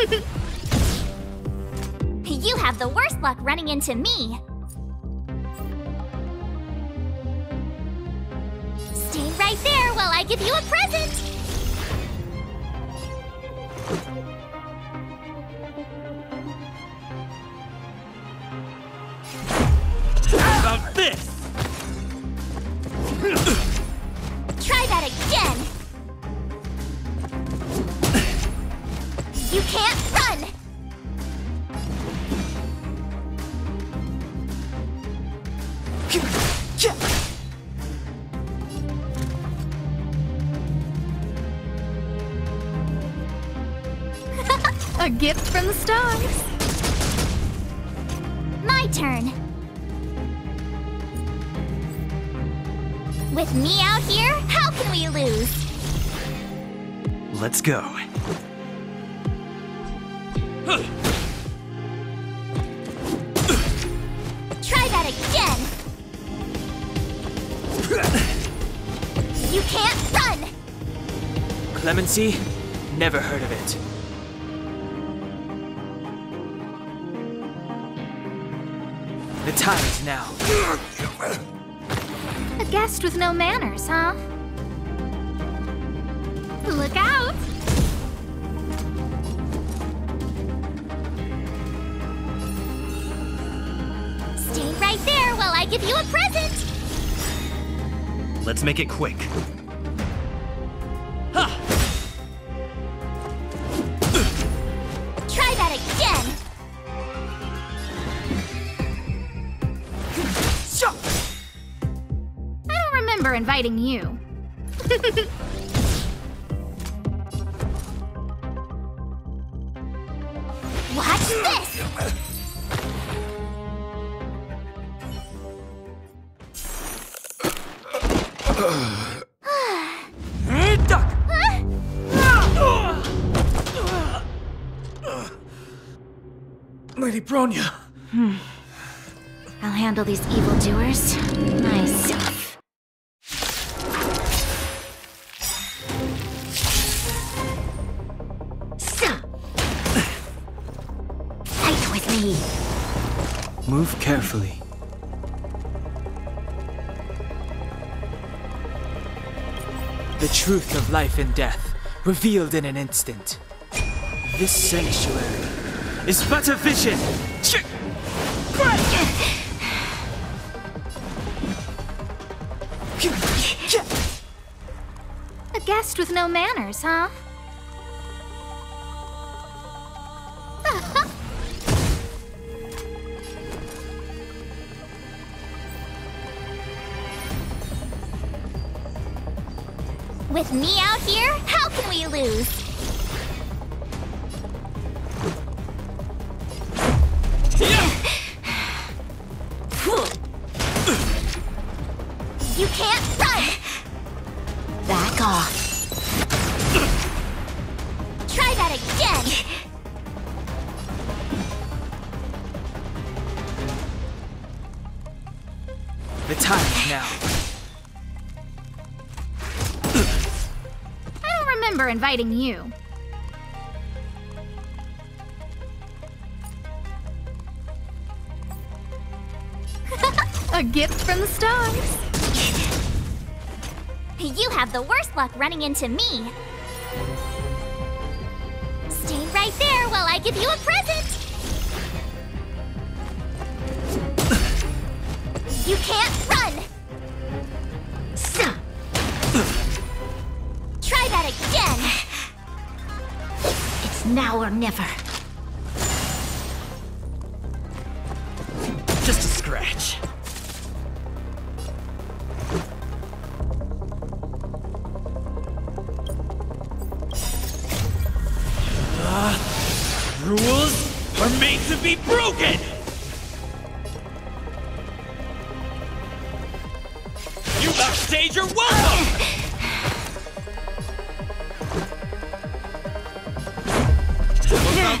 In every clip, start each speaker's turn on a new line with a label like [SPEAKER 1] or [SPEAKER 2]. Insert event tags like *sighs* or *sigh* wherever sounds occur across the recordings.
[SPEAKER 1] *laughs* you have the worst luck running into me. Stay right there while I give you a present.
[SPEAKER 2] About this?
[SPEAKER 3] Gift from the stars.
[SPEAKER 1] My turn. With me out here, how can we lose?
[SPEAKER 2] Let's go.
[SPEAKER 1] Try that again. You can't run.
[SPEAKER 2] Clemency? Never heard of it. The time is now.
[SPEAKER 3] A guest with no manners, huh? Look out!
[SPEAKER 1] Stay right there while I give you a present.
[SPEAKER 2] Let's make it quick.
[SPEAKER 3] Remember inviting you. *laughs*
[SPEAKER 1] Watch this.
[SPEAKER 2] Duck! Lady Bronya! Hmm.
[SPEAKER 3] I'll handle these evildoers myself.
[SPEAKER 2] Carefully. The truth of life and death, revealed in an instant. This sanctuary is but a vision! Ch-
[SPEAKER 3] A guest with no manners, huh?
[SPEAKER 1] With me out here, how can we lose?
[SPEAKER 3] Inviting you. *laughs* A gift from the stars.
[SPEAKER 1] You have the worst luck running into me. Stay right there while I give you a present. You can't run.
[SPEAKER 3] Now or never.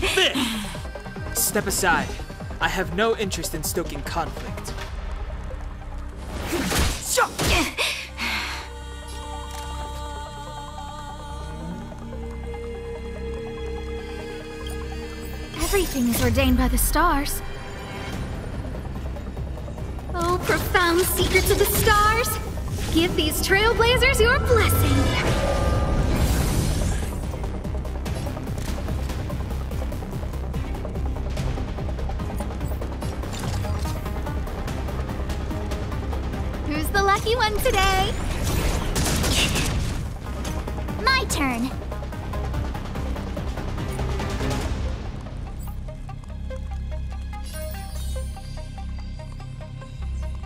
[SPEAKER 3] *sighs*
[SPEAKER 2] Step aside. I have no interest in stoking conflict.
[SPEAKER 3] Everything is ordained by the stars. Oh, profound secrets of the stars! Give these trailblazers your blessing! One today?
[SPEAKER 1] My turn.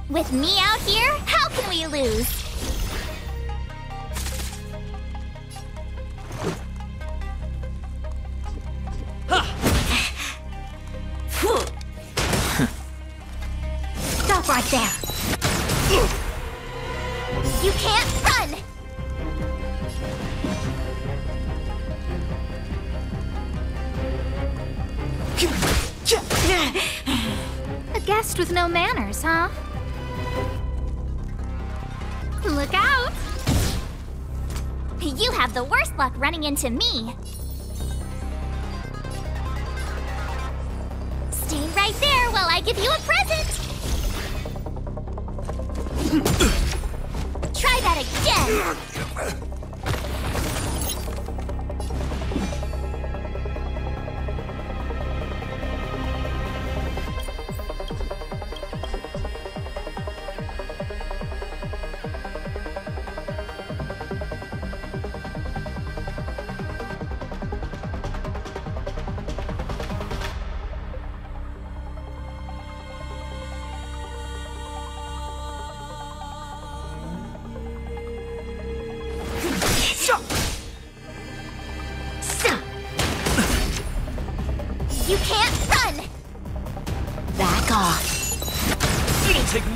[SPEAKER 1] With me out here, how can we lose? Stop right there. You can't run!
[SPEAKER 3] A guest with no manners, huh? Look out!
[SPEAKER 1] You have the worst luck running into me. Stay right there while I give you a present. Try that again.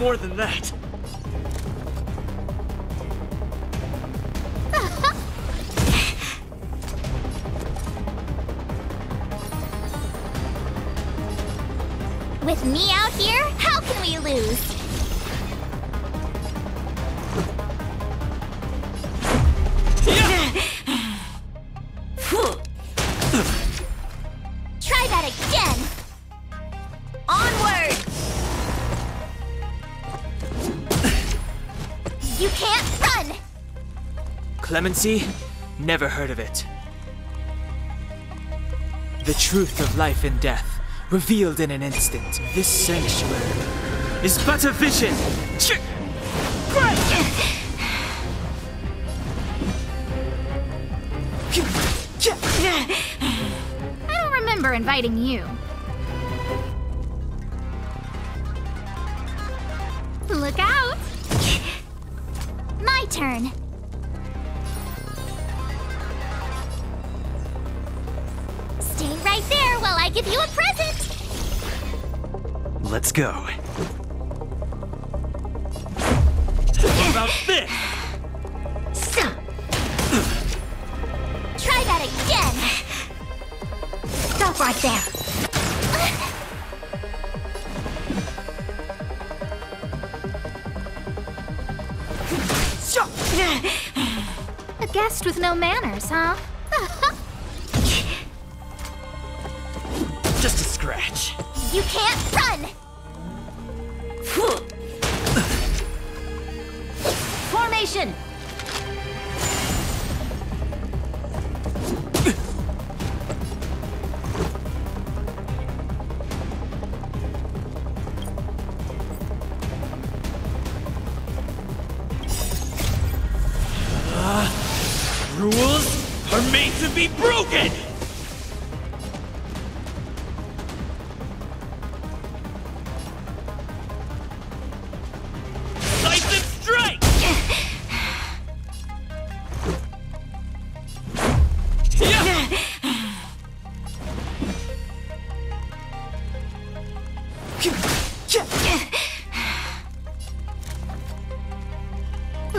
[SPEAKER 2] More than that.
[SPEAKER 1] With me out here, how can we lose?
[SPEAKER 2] Clemency? Never heard of it. The truth of life and death, revealed in an instant. This sanctuary is but a vision. Ch-
[SPEAKER 3] I don't remember inviting you. Look out!
[SPEAKER 1] My turn. I give you a present.
[SPEAKER 2] Let's go. What about this?
[SPEAKER 1] Try that again.
[SPEAKER 3] Stop right there. A *laughs* guest with no manners, huh? *laughs*
[SPEAKER 2] Just a scratch.
[SPEAKER 1] You can't run.
[SPEAKER 3] Formation!
[SPEAKER 2] Ah, rules are made to be broken!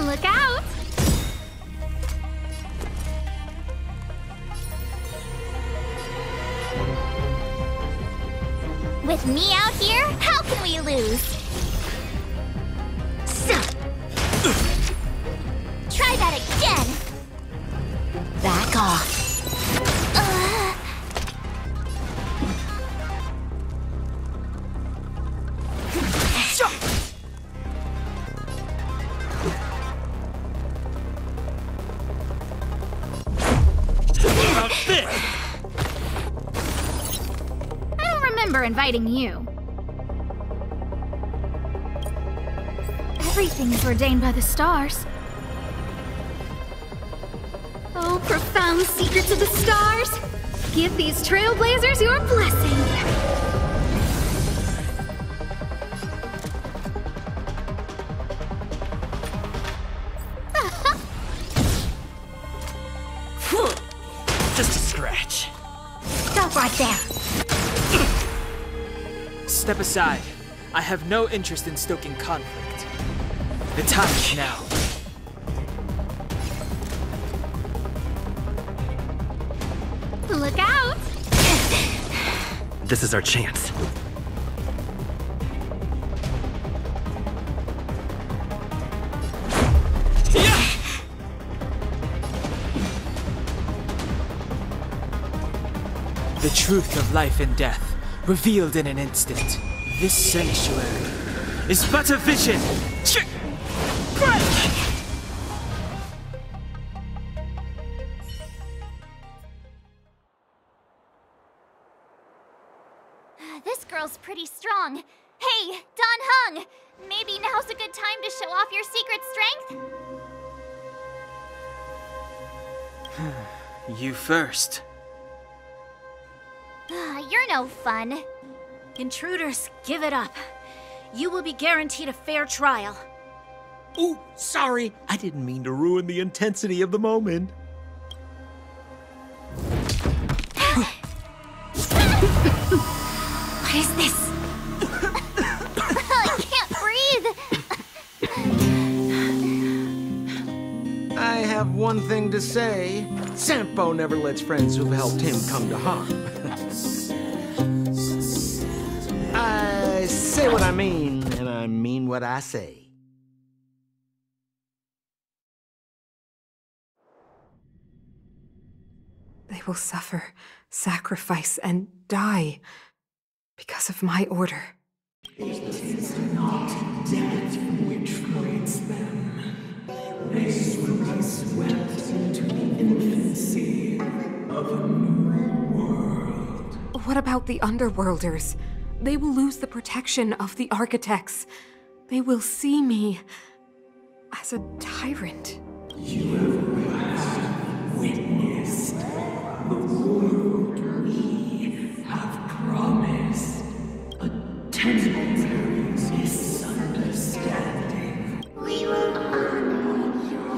[SPEAKER 3] Look out!
[SPEAKER 1] With me out here,
[SPEAKER 3] remember inviting you. Everything is ordained by the stars. Oh, profound secrets of the stars! Give these trailblazers your blessing! *laughs*
[SPEAKER 2] Just a scratch.
[SPEAKER 1] Stop right there.
[SPEAKER 2] Step aside. I have no interest in stoking conflict. The time is now.
[SPEAKER 3] Look out!
[SPEAKER 4] This is our chance.
[SPEAKER 2] The truth of life and death, revealed in an instant. This sanctuary is but a vision. Ch- ah, Break!
[SPEAKER 1] This girl's pretty strong. Hey, Dan Heng! Maybe now's a good time to show off your secret strength? *sighs*
[SPEAKER 2] You first.
[SPEAKER 1] Ah, You're no fun.
[SPEAKER 5] Intruders, give it up. You will be guaranteed a fair trial.
[SPEAKER 6] Oh, sorry. I didn't mean to ruin the intensity of the moment. *sighs*
[SPEAKER 1] What is this? *coughs* I can't breathe.
[SPEAKER 6] I have one thing to say. Sampo never lets friends who've helped him come to harm. Say what I mean, and I mean what I say.
[SPEAKER 7] They will suffer, sacrifice, and die because of my order. It is
[SPEAKER 8] not death which frees them. They will be swept into the infancy of a new world.
[SPEAKER 7] What about the Underworlders? They will lose the protection of the architects. They will see me as a tyrant.
[SPEAKER 1] You have witnessed the world we have promised. A temple where is misunderstanding. We will honor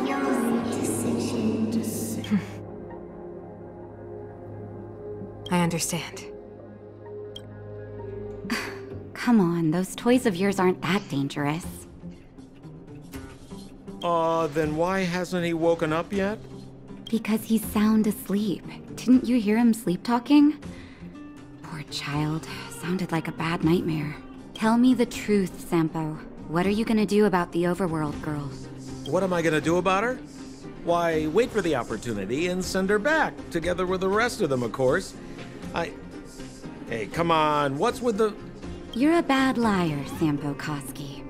[SPEAKER 1] your decision. Hmm.
[SPEAKER 7] I understand.
[SPEAKER 9] Come on, those toys of yours aren't that dangerous.
[SPEAKER 6] Uh, then why hasn't he woken up yet?
[SPEAKER 9] Because he's sound asleep. Didn't you hear him sleep talking? Poor child. Sounded like a bad nightmare. Tell me the truth, Sampo. What are you gonna do about the overworld girl?
[SPEAKER 6] What am I gonna do about her? Why, wait for the opportunity and send her back, together with the rest of them, of course. I. Hey, come on, what's with the.
[SPEAKER 9] You're a bad liar, Sampo Koski.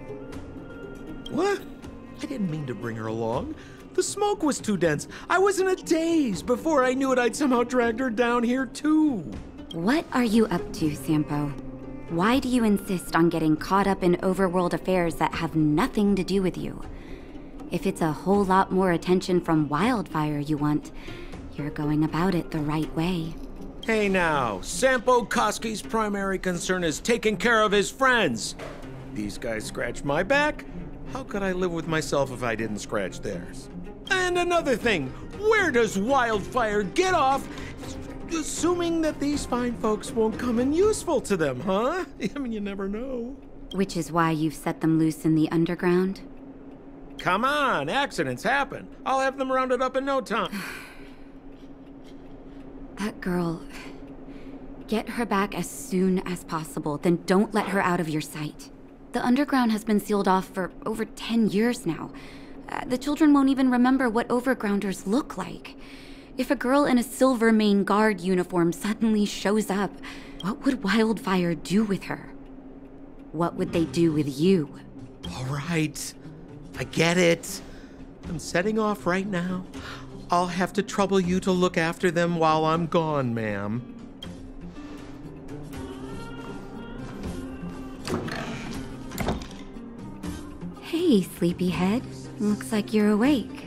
[SPEAKER 6] What? I didn't mean to bring her along. The smoke was too dense. I was in a daze. Before I knew it, I'd somehow dragged her down here, too.
[SPEAKER 9] What are you up to, Sampo? Why do you insist on getting caught up in overworld affairs that have nothing to do with you? If it's a whole lot more attention from Wildfire you want, you're going about it the right way.
[SPEAKER 6] Hey now, Sampo Koski's primary concern is taking care of his friends. These guys scratch my back. How could I live with myself if I didn't scratch theirs? And another thing, where does Wildfire get off assuming that these fine folks won't come in useful to them, huh? *laughs* I mean, you never know.
[SPEAKER 9] Which is why you've set them loose in the underground?
[SPEAKER 6] Come on, accidents happen. I'll have them rounded up in no time. *sighs* *sighs* *sighs*
[SPEAKER 9] That girl. Get her back as soon as possible, then don't let her out of your sight. The underground has been sealed off for over 10 years now. Uh, the children won't even remember what overgrounders look like. If a girl in a Silvermane Guard uniform suddenly shows up, what would Wildfire do with her? What would they do with you?
[SPEAKER 6] All right. I get it. I'm setting off right now. I'll have to trouble you to look after them while I'm gone, ma'am.
[SPEAKER 9] Hey, sleepyhead. Looks like you're awake.